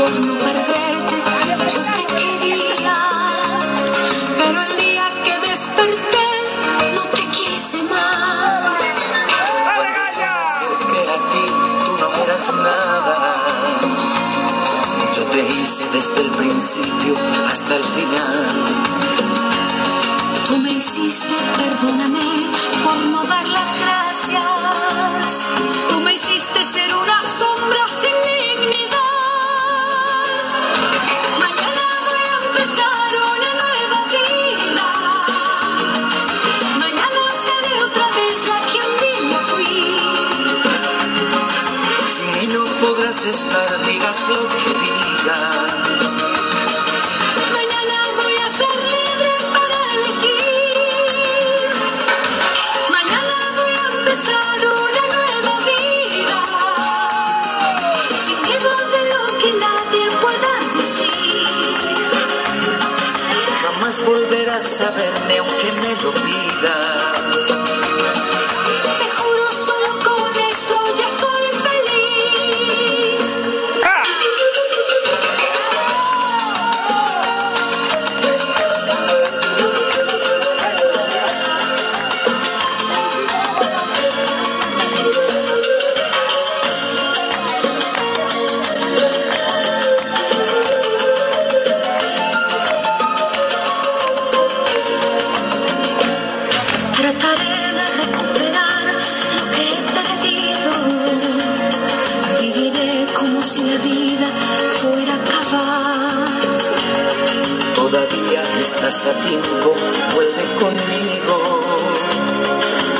por no perderte. Yo te quería, pero el día que desperté no te quise más. Vuelvo a decir que a ti tú no eras nada. Yo te hice desde el principio hasta el final. Tú me hiciste, perdóname por no dar las gracias. A verme aunque me lo pidas. Como si la vida fuera a acabar. Todavía estás a tiempo, vuelve conmigo.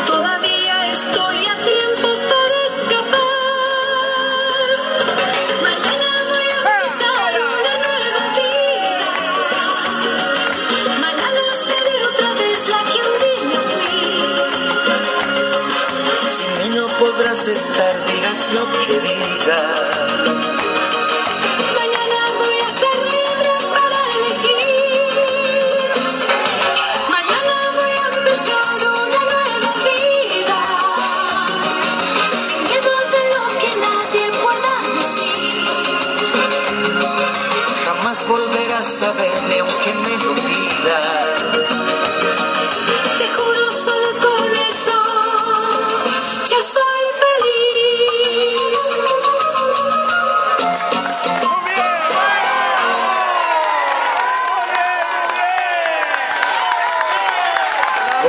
Todavía estoy a tiempo para escapar. Mañana voy a empezar una nueva vida. Mañana seré otra vez la que un día fui. Sin mí no podrás estar, digas lo que digas.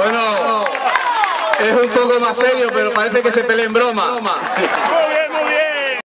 Bueno, es un poco más serio, pero parece que se pelea en broma.